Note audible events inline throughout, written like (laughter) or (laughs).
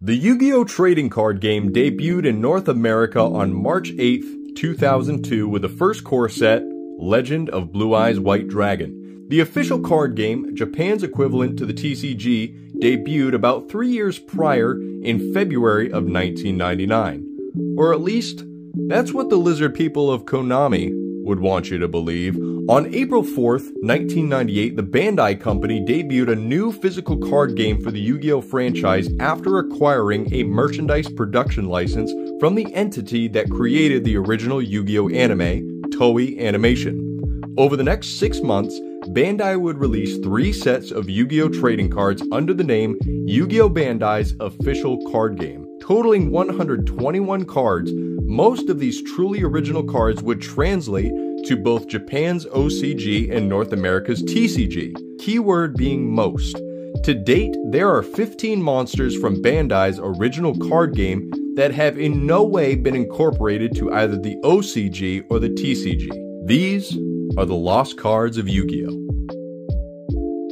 The Yu-Gi-Oh! trading card game debuted in North America on March 8, 2002 with the first core set, Legend of Blue Eyes White Dragon. The official card game, Japan's equivalent to the TCG, debuted about three years prior in February of 1999. Or at least, that's what the lizard people of Konami would want you to believe. On April 4th, 1998, the Bandai Company debuted a new physical card game for the Yu-Gi-Oh! franchise after acquiring a merchandise production license from the entity that created the original Yu-Gi-Oh! anime, Toei Animation. Over the next six months, Bandai would release three sets of Yu-Gi-Oh! trading cards under the name Yu-Gi-Oh! Bandai's official card game. Totaling 121 cards, most of these truly original cards would translate to both Japan's OCG and North America's TCG, keyword being most. To date, there are 15 monsters from Bandai's original card game that have in no way been incorporated to either the OCG or the TCG. These are the lost cards of Yu Gi Oh!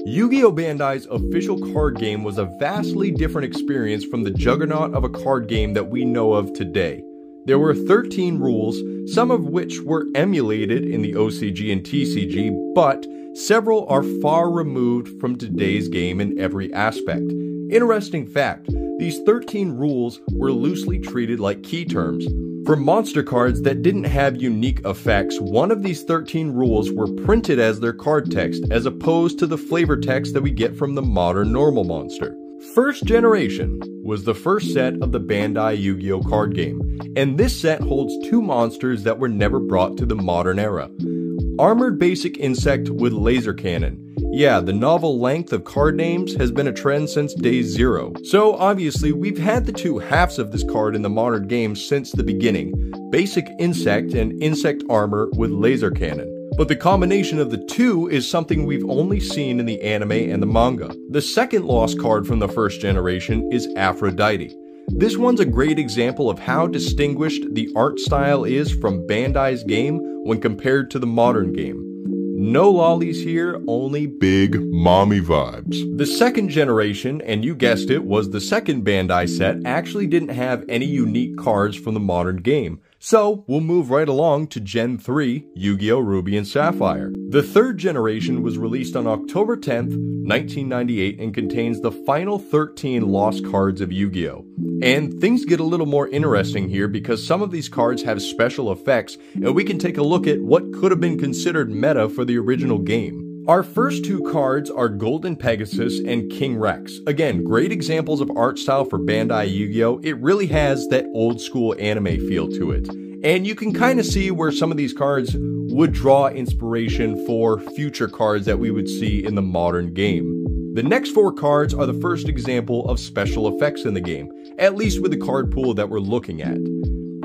Yu Gi Oh! Bandai's official card game was a vastly different experience from the juggernaut of a card game that we know of today. There were 13 rules, some of which were emulated in the OCG and TCG, but several are far removed from today's game in every aspect. Interesting fact these 13 rules were loosely treated like key terms. For monster cards that didn't have unique effects, one of these 13 rules were printed as their card text, as opposed to the flavor text that we get from the modern normal monster. First Generation was the first set of the Bandai Yu Gi Oh! card game, and this set holds two monsters that were never brought to the modern era. Armored Basic Insect with Laser Cannon. Yeah, the novel length of card names has been a trend since day zero. So obviously, we've had the two halves of this card in the modern game since the beginning Basic Insect and Insect Armor with Laser Cannon. But the combination of the two is something we've only seen in the anime and the manga. The second lost card from the first generation is Aphrodite. This one's a great example of how distinguished the art style is from Bandai's game when compared to the modern game. No lollies here, only big mommy vibes. The second generation, and you guessed it, was the second Bandai set, actually didn't have any unique cards from the modern game. So, we'll move right along to Gen 3 Yu Gi Oh! Ruby and Sapphire. The third generation was released on October 10th, 1998, and contains the final 13 lost cards of Yu Gi Oh! And things get a little more interesting here because some of these cards have special effects, and we can take a look at what could have been considered meta for the original game. Our first two cards are Golden Pegasus and King Rex. Again, great examples of art style for Bandai Yu-Gi-Oh! It really has that old school anime feel to it. And you can kind of see where some of these cards would draw inspiration for future cards that we would see in the modern game. The next four cards are the first example of special effects in the game, at least with the card pool that we're looking at.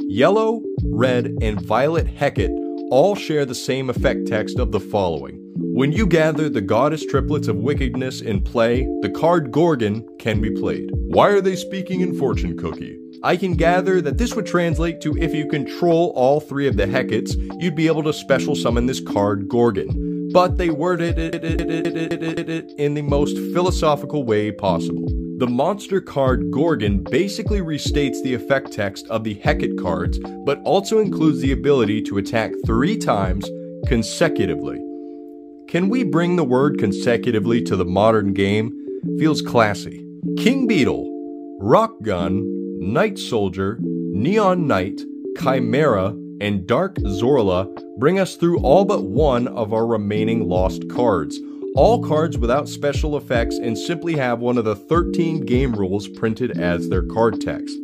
Yellow, red, and violet Hecate all share the same effect text of the following. When you gather the goddess triplets of wickedness in play, the card Gorgon can be played. Why are they speaking in fortune cookie? I can gather that this would translate to if you control all three of the Hecates, you'd be able to special summon this card Gorgon. But they worded it in the most philosophical way possible. The monster card Gorgon basically restates the effect text of the Hecate cards, but also includes the ability to attack three times consecutively. Can we bring the word consecutively to the modern game? Feels classy. King Beetle, Rock Gun, Night Soldier, Neon Knight, Chimera, and Dark Zorla bring us through all but one of our remaining lost cards. All cards without special effects and simply have one of the 13 game rules printed as their card text.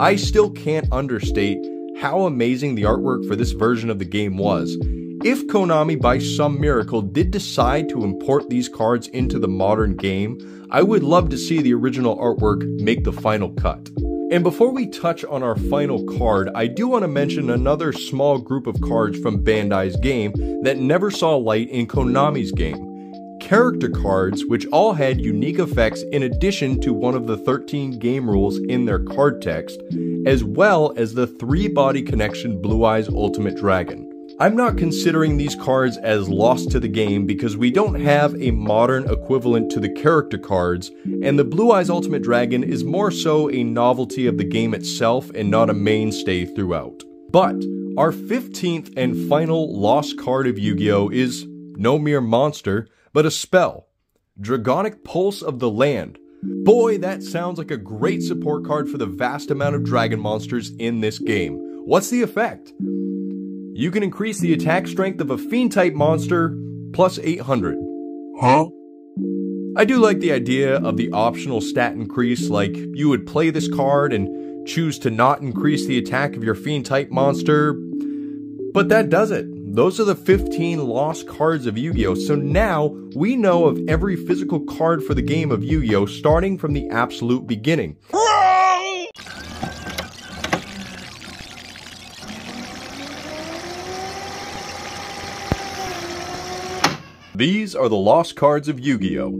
I still can't understate how amazing the artwork for this version of the game was. If Konami, by some miracle, did decide to import these cards into the modern game, I would love to see the original artwork make the final cut. And before we touch on our final card, I do want to mention another small group of cards from Bandai's game that never saw light in Konami's game. Character cards, which all had unique effects in addition to one of the 13 game rules in their card text, as well as the three body connection Blue Eyes Ultimate Dragon. I'm not considering these cards as lost to the game because we don't have a modern equivalent to the character cards, and the Blue Eyes Ultimate Dragon is more so a novelty of the game itself and not a mainstay throughout. But our 15th and final lost card of Yu Gi Oh! is no mere monster, but a spell Dragonic Pulse of the Land. Boy, that sounds like a great support card for the vast amount of dragon monsters in this game. What's the effect? You can increase the attack strength of a fiend type monster plus 800. Huh? I do like the idea of the optional stat increase, like you would play this card and choose to not increase the attack of your fiend type monster. But that does it. Those are the 15 lost cards of Yu Gi Oh! So now we know of every physical card for the game of Yu Gi Oh! starting from the absolute beginning. These are the lost cards of Yu Gi Oh!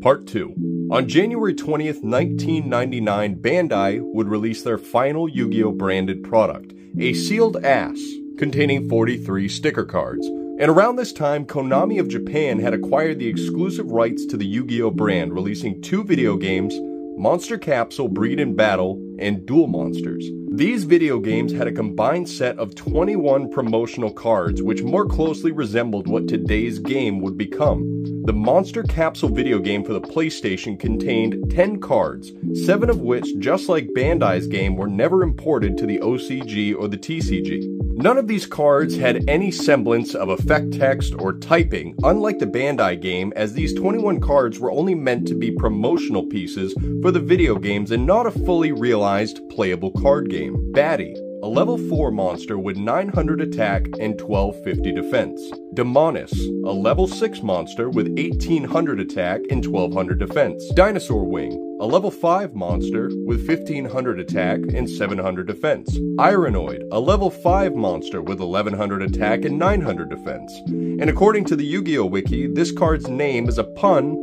Part 2. On January 20th, 1999, Bandai would release their final Yu Gi Oh! branded product, a sealed ass containing 43 sticker cards. And around this time, Konami of Japan had acquired the exclusive rights to the Yu Gi Oh! brand, releasing two video games Monster Capsule Breed and Battle, and Duel Monsters. These video games had a combined set of 21 promotional cards, which more closely resembled what today's game would become. The Monster Capsule video game for the PlayStation contained 10 cards, 7 of which, just like Bandai's game, were never imported to the OCG or the TCG. None of these cards had any semblance of effect text or typing, unlike the Bandai game, as these 21 cards were only meant to be promotional pieces for the video games and not a fully realized playable card game. Batty, a level 4 monster with 900 attack and 1250 defense. Demonis, a level 6 monster with 1800 attack and 1200 defense. Dinosaur Wing, a level 5 monster with 1500 attack and 700 defense. Ironoid, a level 5 monster with 1100 attack and 900 defense. And according to the Yu-Gi-Oh! wiki, this card's name is a pun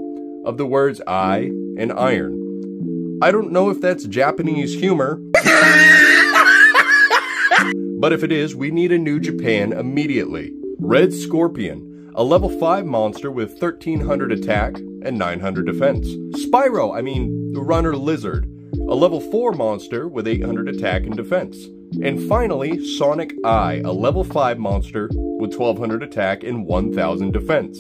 of the words eye and iron. I don't know if that's Japanese humor. (laughs) but if it is, we need a new Japan immediately. Red Scorpion, a level 5 monster with 1300 attack and 900 defense. Spyro, I mean, the Runner Lizard, a level 4 monster with 800 attack and defense. And finally, Sonic Eye, a level 5 monster with 1200 attack and 1000 defense.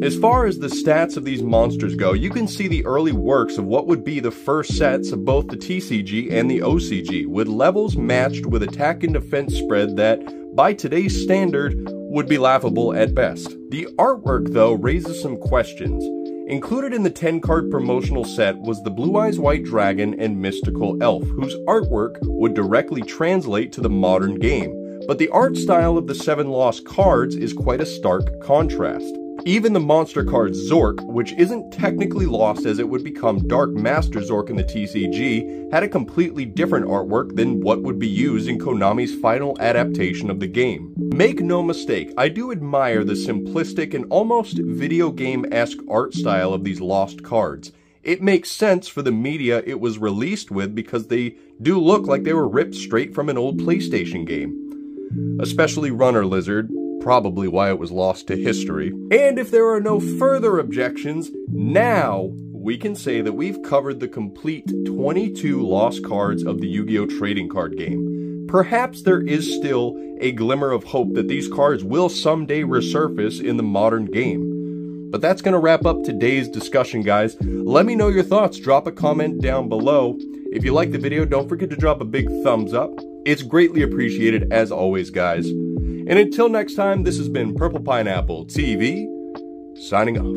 As far as the stats of these monsters go, you can see the early works of what would be the first sets of both the TCG and the OCG, with levels matched with attack and defense spread that, by today's standard, would be laughable at best. The artwork, though, raises some questions. Included in the 10 card promotional set was the Blue Eyes White Dragon and Mystical Elf, whose artwork would directly translate to the modern game, but the art style of the 7 lost cards is quite a stark contrast. Even the monster card Zork, which isn't technically lost as it would become Dark Master Zork in the TCG, had a completely different artwork than what would be used in Konami's final adaptation of the game. Make no mistake, I do admire the simplistic and almost video game-esque art style of these lost cards. It makes sense for the media it was released with because they do look like they were ripped straight from an old PlayStation game. Especially Runner Lizard, probably why it was lost to history. And if there are no further objections, now we can say that we've covered the complete 22 lost cards of the Yu-Gi-Oh! trading card game. Perhaps there is still a glimmer of hope that these cards will someday resurface in the modern game. But that's going to wrap up today's discussion, guys. Let me know your thoughts. Drop a comment down below. If you like the video, don't forget to drop a big thumbs up. It's greatly appreciated as always, guys. And until next time, this has been Purple Pineapple TV, signing off.